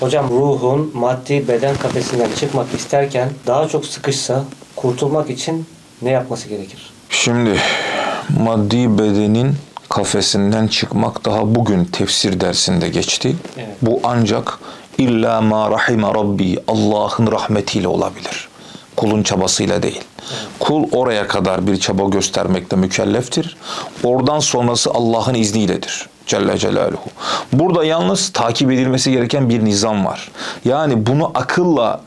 Hocam ruhun maddi beden kafesinden çıkmak isterken daha çok sıkışsa kurtulmak için ne yapması gerekir? Şimdi maddi bedenin kafesinden çıkmak daha bugün tefsir dersinde geçti. Evet. Bu ancak illa ma rahime rabbi Allah'ın rahmetiyle olabilir. Kulun çabasıyla değil. Kul oraya kadar bir çaba göstermekle mükelleftir. Oradan sonrası Allah'ın izniyledir. Celle Celaluhu. Burada yalnız takip edilmesi gereken bir nizam var. Yani bunu akılla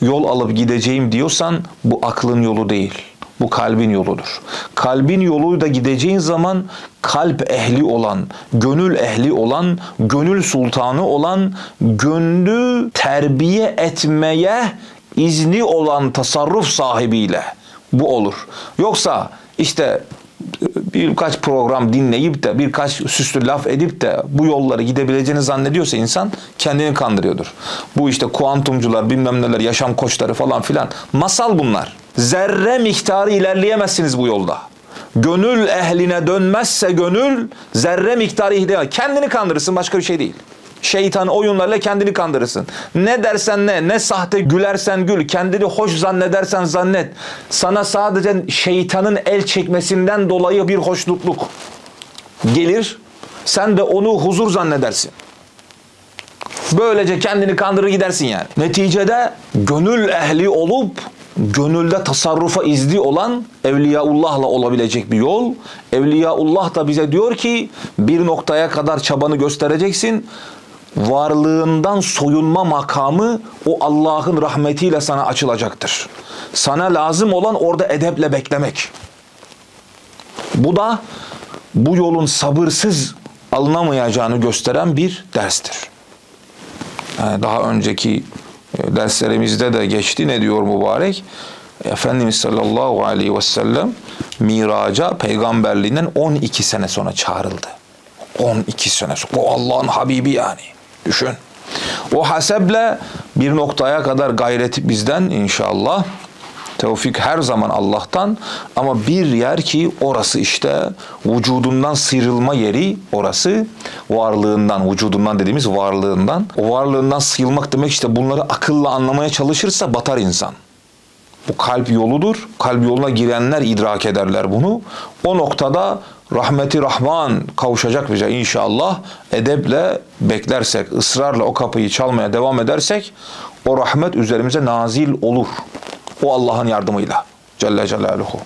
yol alıp gideceğim diyorsan bu aklın yolu değil. Bu kalbin yoludur. Kalbin yoluyla gideceğin zaman kalp ehli olan, gönül ehli olan, gönül sultanı olan, gönlü terbiye etmeye izni olan tasarruf sahibiyle bu olur. Yoksa işte birkaç program dinleyip de birkaç süslü laf edip de bu yolları gidebileceğini zannediyorsa insan kendini kandırıyordur. Bu işte kuantumcular bilmem neler yaşam koçları falan filan masal bunlar. Zerre miktarı ilerleyemezsiniz bu yolda. Gönül ehline dönmezse gönül zerre miktarı ilerleyemez. Kendini kandırırsın başka bir şey değil. Şeytan oyunlarla kendini kandırırsın. Ne dersen ne, ne sahte gülersen gül, kendini hoş zannedersen zannet. Sana sadece şeytanın el çekmesinden dolayı bir hoşnutluk gelir. Sen de onu huzur zannedersin. Böylece kendini kandırır gidersin yani. Neticede gönül ehli olup gönülde tasarrufa izni olan Evliyaullah'la olabilecek bir yol. Evliyaullah da bize diyor ki bir noktaya kadar çabanı göstereceksin. Varlığından soyunma makamı o Allah'ın rahmetiyle sana açılacaktır. Sana lazım olan orada edeple beklemek. Bu da bu yolun sabırsız alınamayacağını gösteren bir derstir. Yani daha önceki e, derslerimizde de geçti ne diyor mübarek? Efendimiz sallallahu aleyhi ve sellem miraca peygamberliğinden 12 sene sonra çağrıldı. 12 sene sonra. O Allah'ın Habibi yani. Düşün. O haseble bir noktaya kadar gayreti bizden inşallah. Tevfik her zaman Allah'tan ama bir yer ki orası işte vücudundan sıyrılma yeri orası varlığından vücudundan dediğimiz varlığından o varlığından sıyrılmak demek işte bunları akılla anlamaya çalışırsa batar insan. Bu kalp yoludur. Kalp yoluna girenler idrak ederler bunu. O noktada rahmeti Rahman kavuşacak bize inşallah. Edeple beklersek, ısrarla o kapıyı çalmaya devam edersek o rahmet üzerimize nazil olur. O Allah'ın yardımıyla. Celle Celaluhu.